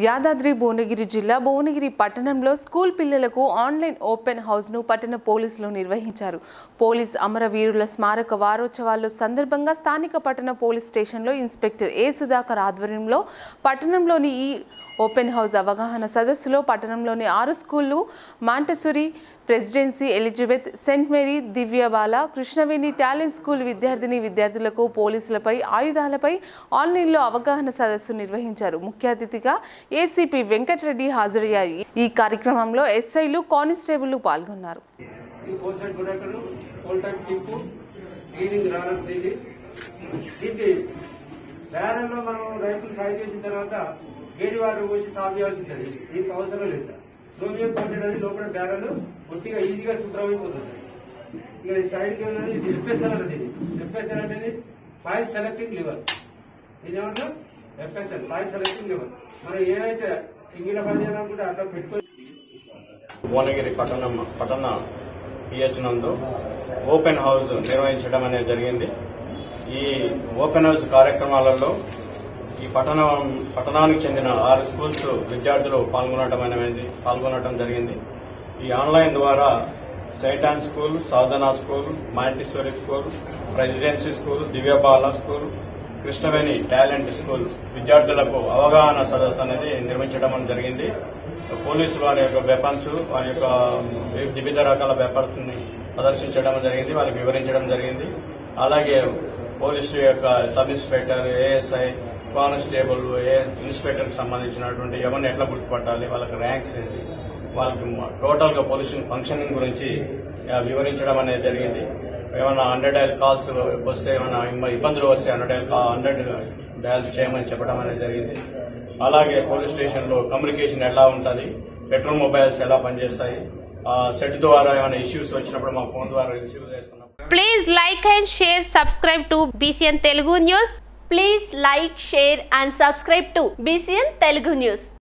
యాదాద్రి భువనగిరి జిల్లా భువనగిరి పట్టణంలో స్కూల్ పిల్లలకు ఆన్లైన్ ఓపెన్ హౌస్ను పట్టణ పోలీసులు నిర్వహించారు. పోలీస్ అమరవీరుల స్మారక వారోత్సవాల్లో సందర్భంగా స్థానిక పట్టణ పోలీస్ స్టేషన్లో ఇన్స్పెక్టర్ ఏ సుధాకర్ ఆధ్వర్యంలో పట్టణంలోని ఈ ఓపెన్ హౌస్ అవగాహన సదస్సులో పట్టణంలోని ఆరు స్కూళ్ళు Montessori Presidency Elizabeth Saint Mary Divyabala Krishnaveni talent school విద్యార్థిని విద్యార్థులకు పోలీసులపై ఆయుధాలపై ఆన్లైన్లో అవగాహన సదస్సు నిర్వహించారు. ముఖ్య అతిథిగా ఏసీపీ వెంకటరెడ్డి హాజరయ్యారు. ఈ కార్యక్రమంలో ఎస్ఐలు కానిస్టేబుల్ పాల్గొన్నారు. ఈ మనం రైతులు ఫ్రై చేసిన తర్వాత వేడి వాటర్ పోసి సాఫ్ చేయాల్సి దీనికి అవసరం లేదు. సోమియం అనేది లోపల బ్యారల్ ఒట్టిగా ఈజీగా శుభ్రమైపోతుంది ఇక ఈ సైడ్కి ఉన్నది ఇది ఎఫ్ఎస్ఎల్ అనేది ఎఫ్ఎస్ఎల్ అనేది ఫైవ్ సెలెక్టింగ్ లివర్ ఇది ఎఫ్ఎస్ఎల్ ఫైవ్ సెలెక్టింగ్ లివర్ మనం ఏదైతే సింగిల్ పని అనుకుంటే అట్లా పెట్టుకొని భువనగిరి పట్టణం పట్టణ పిఎస్ నందు ఓపెన్ హౌస్ నిర్వహించడం అనేది జరిగింది. ఈ ఓపెన్ హౌస్ కార్యక్రమాలలో ఈ పట్టణం పట్టణానికి చెందిన ఆరు స్కూల్స్ విద్యార్థులు పాల్గొనడం అనేది పాల్గొనడం జరిగింది. ఈ ఆన్లైన్ ద్వారా సైటాన్ school Sadhana school Montessori school Presidency school Divyabala school Krishnaveni talent school విద్యార్థులకు అవగాహన సదస్సు అనేది నిర్మించడం జరిగింది. పోలీసు వారి యొక్క వెపన్స్ వారి యొక్క వివిధ రకాల వెపన్స్ని ప్రదర్శించడం జరిగింది వాళ్ళకి వివరించడం జరిగింది. అలాగే పోలీసు యొక్క సబ్ ఇన్స్పెక్టర్ ఏఎస్ఐ కానిస్టేబుల్ ఏ ఇన్స్పెక్టర్కి సంబంధించినటువంటి ఎవరిని ఎట్లా గుర్తుపట్టాలి వాళ్ళకి ర్యాంక్స్ ఏంటి వాళ్ళకి టోటల్గా పోలీసింగ్ ఫంక్షనింగ్ గురించి వివరించడం అనేది జరిగింది. ఏమైనా హండ్రెడ్ డయల్ కాల్స్ వస్తే ఏమైనా ఇబ్బందులు వస్తే హండ్రెడ్ డయల్ హండ్రెడ్ డయల్స్ చేయమని చెప్పడం అనేది జరిగింది. అలాగే పోలీస్ స్టేషన్లో కమ్యూనికేషన్ ఎలా ఉంటుంది పెట్రోల్ మొబైల్స్ ఎలా పనిచేస్తాయి సెట్ ద్వారా ఏమైనా ఇష్యూస్ వచ్చినప్పుడు మా ఫోన్ ద్వారా రిసీవ్ చేసుకున్నాం Please like and share, subscribe to BCN Telugu News. Please like, share and subscribe to BCN Telugu News.